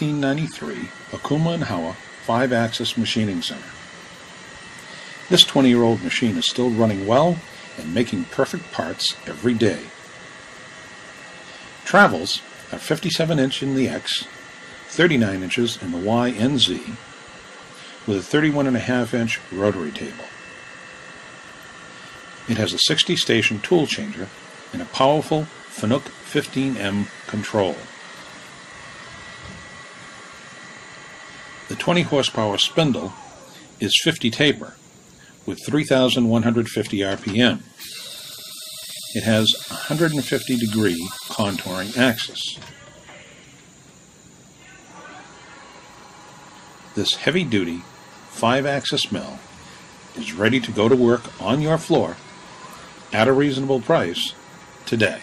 1993 Okuma and Howa 5-axis machining center. This 20-year-old machine is still running well and making perfect parts every day. Travels are 57 inch in the X, 39 inches in the Y and Z, with a 31.5 inch rotary table. It has a 60 station tool changer and a powerful Fanuc 15M control. The 20 horsepower spindle is 50 taper with 3,150 RPM. It has 150 degree contouring axis. This heavy duty 5 axis mill is ready to go to work on your floor at a reasonable price today.